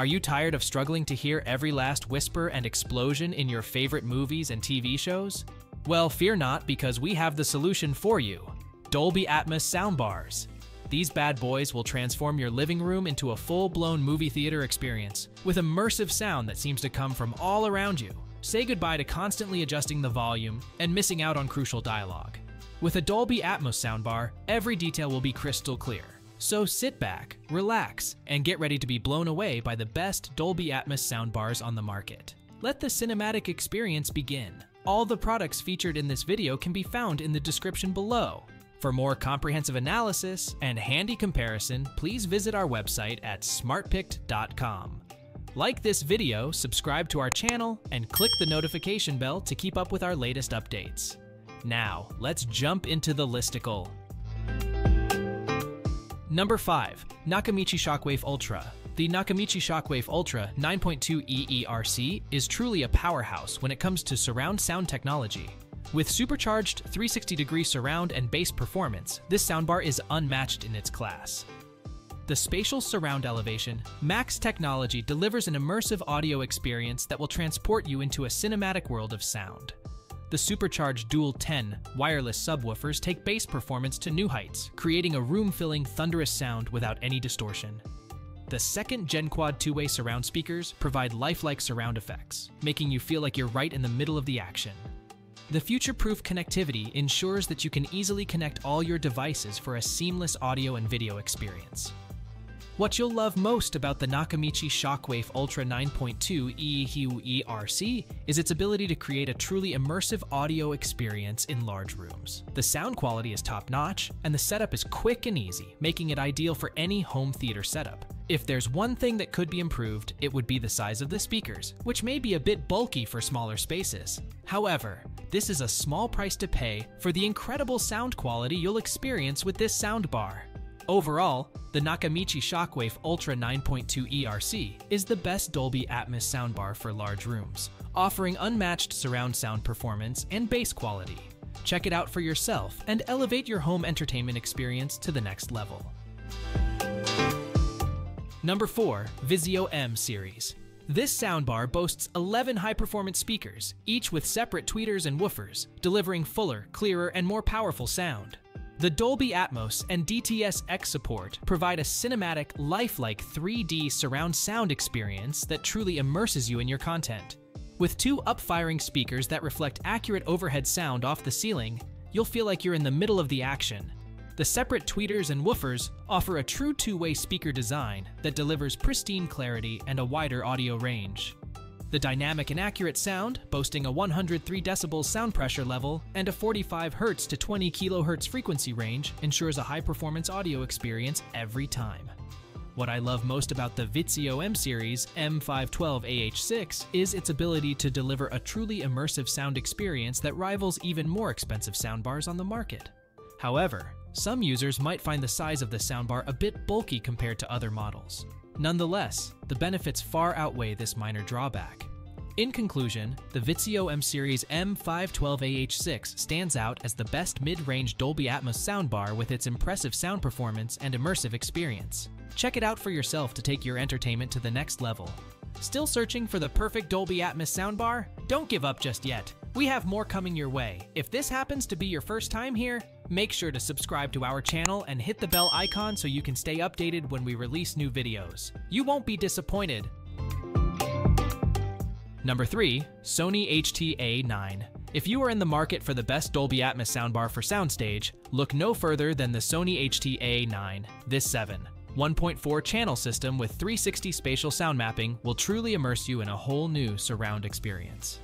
Are you tired of struggling to hear every last whisper and explosion in your favorite movies and TV shows? Well, fear not, because we have the solution for you Dolby Atmos soundbars. These bad boys will transform your living room into a full blown movie theater experience with immersive sound that seems to come from all around you. Say goodbye to constantly adjusting the volume and missing out on crucial dialogue. With a Dolby Atmos soundbar, every detail will be crystal clear. So sit back, relax, and get ready to be blown away by the best Dolby Atmos soundbars on the market. Let the cinematic experience begin. All the products featured in this video can be found in the description below. For more comprehensive analysis and handy comparison, please visit our website at smartpicked.com. Like this video, subscribe to our channel, and click the notification bell to keep up with our latest updates. Now, let's jump into the listicle. Number 5. Nakamichi Shockwafe Ultra. The Nakamichi Shockwafe Ultra 9.2 eARC is truly a powerhouse when it comes to surround sound technology. With supercharged 360 degree surround and bass performance, this soundbar is unmatched in its class. The spatial surround elevation, Max technology delivers an immersive audio experience that will transport you into a cinematic world of sound. The supercharged Dual 10 wireless subwoofers take bass performance to new heights, creating a room-filling, thunderous sound without any distortion. The second Gen Quad two-way surround speakers provide lifelike surround effects, making you feel like you're right in the middle of the action. The future-proof connectivity ensures that you can easily connect all your devices for a seamless audio and video experience. What you'll love most about the Nakamichi Shockwafe Ultra 9.2 EEHU ERC is its ability to create a truly immersive audio experience in large rooms. The sound quality is top-notch, and the setup is quick and easy, making it ideal for any home theater setup. If there's one thing that could be improved, it would be the size of the speakers, which may be a bit bulky for smaller spaces. However, this is a small price to pay for the incredible sound quality you'll experience with this soundbar. Overall, the Nakamichi Shockwafe Ultra 9.2 eARC is the best Dolby Atmos soundbar for large rooms, offering unmatched surround sound performance and bass quality. Check it out for yourself and elevate your home entertainment experience to the next level. Number 4. Vizio M Series. This soundbar boasts 11 high-performance speakers, each with separate tweeters and woofers, delivering fuller, clearer, and more powerful sound. The Dolby Atmos and DTS-X support provide a cinematic, lifelike 3D surround sound experience that truly immerses you in your content. With two up-firing speakers that reflect accurate overhead sound off the ceiling, you'll feel like you're in the middle of the action. The separate tweeters and woofers offer a true two-way speaker design that delivers pristine clarity and a wider audio range. The dynamic and accurate sound, boasting a 103 decibels sound pressure level and a 45 Hz to 20 kHz frequency range, ensures a high-performance audio experience every time. What I love most about the Vizio M series M512AH6 is its ability to deliver a truly immersive sound experience that rivals even more expensive soundbars on the market. However, some users might find the size of the soundbar a bit bulky compared to other models. Nonetheless, the benefits far outweigh this minor drawback. In conclusion, the Vizio M Series M512AH6 stands out as the best mid-range Dolby Atmos soundbar with its impressive sound performance and immersive experience. Check it out for yourself to take your entertainment to the next level. Still searching for the perfect Dolby Atmos soundbar? Don't give up just yet. We have more coming your way. If this happens to be your first time here, make sure to subscribe to our channel and hit the bell icon so you can stay updated when we release new videos. You won't be disappointed. Number 3. Sony HT-A9 If you are in the market for the best Dolby Atmos soundbar for soundstage, look no further than the Sony HT-A9, this 7. 1.4 channel system with 360 spatial sound mapping will truly immerse you in a whole new surround experience.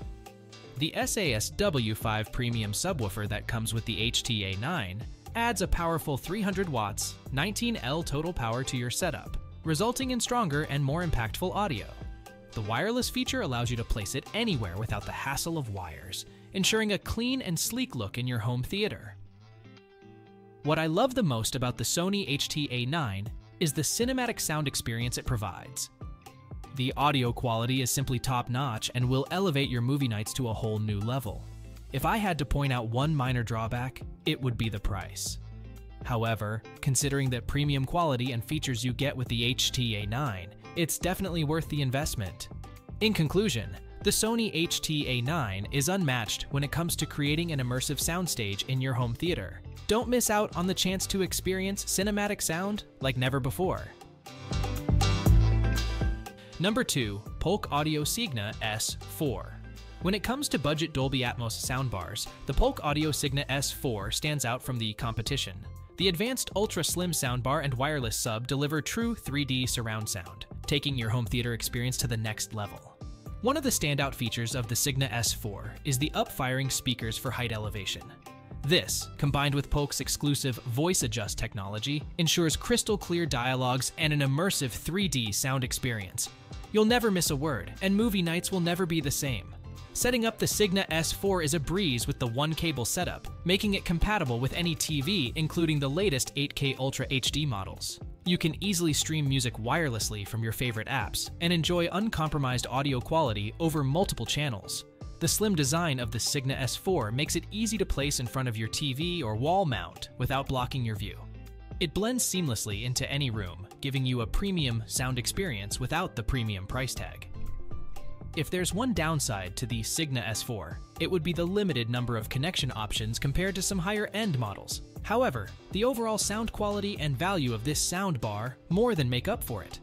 The SA-SW5 premium subwoofer that comes with the HT-A9 adds a powerful 300 watts, 19L total power to your setup, resulting in stronger and more impactful audio. The wireless feature allows you to place it anywhere without the hassle of wires, ensuring a clean and sleek look in your home theater. What I love the most about the Sony HT-A9 is the cinematic sound experience it provides. The audio quality is simply top notch and will elevate your movie nights to a whole new level. If I had to point out one minor drawback, it would be the price. However, considering the premium quality and features you get with the HT-A9, it's definitely worth the investment. In conclusion, the Sony HT-A9 is unmatched when it comes to creating an immersive soundstage in your home theater. Don't miss out on the chance to experience cinematic sound like never before. Number 2. Polk Audio Signa S4 when it comes to budget Dolby Atmos soundbars, the Polk Audio Signa S4 stands out from the competition. The advanced ultra slim soundbar and wireless sub deliver true 3D surround sound, taking your home theater experience to the next level. One of the standout features of the Signa S4 is the up-firing speakers for height elevation. This, combined with Polk's exclusive Voice Adjust technology, ensures crystal clear dialogues and an immersive 3D sound experience. You'll never miss a word, and movie nights will never be the same. Setting up the Signa S4 is a breeze with the one cable setup, making it compatible with any TV, including the latest 8K Ultra HD models. You can easily stream music wirelessly from your favorite apps and enjoy uncompromised audio quality over multiple channels. The slim design of the Signa S4 makes it easy to place in front of your TV or wall mount without blocking your view. It blends seamlessly into any room, giving you a premium sound experience without the premium price tag. If there's one downside to the Signa S4, it would be the limited number of connection options compared to some higher-end models. However, the overall sound quality and value of this soundbar more than make up for it.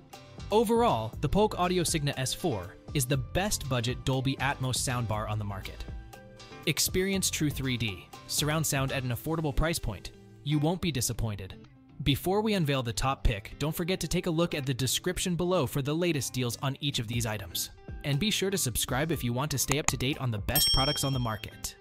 Overall, the Polk Audio Signa S4 is the best budget Dolby Atmos soundbar on the market. Experience true 3D, surround sound at an affordable price point. You won't be disappointed. Before we unveil the top pick, don't forget to take a look at the description below for the latest deals on each of these items. And be sure to subscribe if you want to stay up to date on the best products on the market.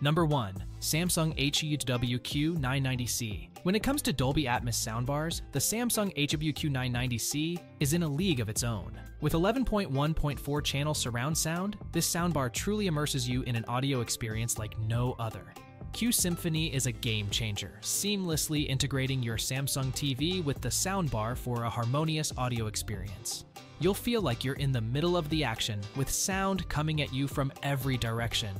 Number 1. Samsung HWQ990C. When it comes to Dolby Atmos soundbars, the Samsung HWQ990C is in a league of its own. With 11.1.4 channel surround sound, this soundbar truly immerses you in an audio experience like no other. Q Symphony is a game changer, seamlessly integrating your Samsung TV with the soundbar for a harmonious audio experience. You'll feel like you're in the middle of the action, with sound coming at you from every direction.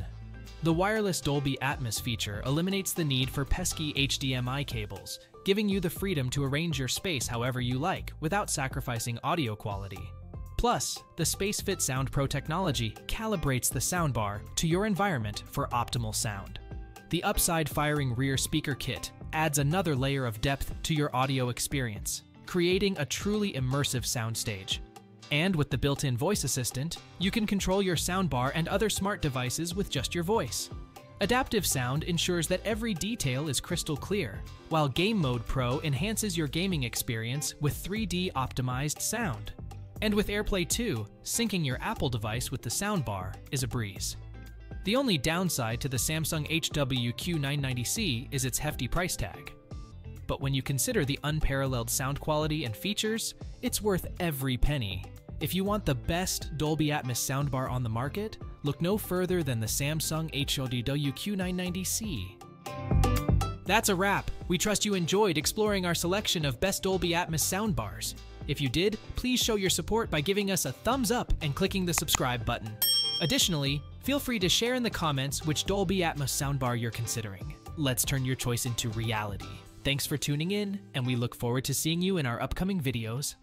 The wireless Dolby Atmos feature eliminates the need for pesky HDMI cables, giving you the freedom to arrange your space however you like without sacrificing audio quality. Plus, the SpaceFit Sound Pro technology calibrates the soundbar to your environment for optimal sound. The upside firing rear speaker kit adds another layer of depth to your audio experience, creating a truly immersive soundstage. And with the built-in voice assistant, you can control your soundbar and other smart devices with just your voice. Adaptive Sound ensures that every detail is crystal clear, while Game Mode Pro enhances your gaming experience with 3D optimized sound. And with AirPlay 2, syncing your Apple device with the soundbar is a breeze. The only downside to the Samsung HWQ990C is its hefty price tag. But when you consider the unparalleled sound quality and features, it's worth every penny. If you want the best Dolby Atmos soundbar on the market, look no further than the Samsung HWQ990C. That's a wrap. We trust you enjoyed exploring our selection of best Dolby Atmos soundbars. If you did, please show your support by giving us a thumbs up and clicking the subscribe button. Additionally, feel free to share in the comments which Dolby Atmos soundbar you're considering. Let's turn your choice into reality. Thanks for tuning in, and we look forward to seeing you in our upcoming videos.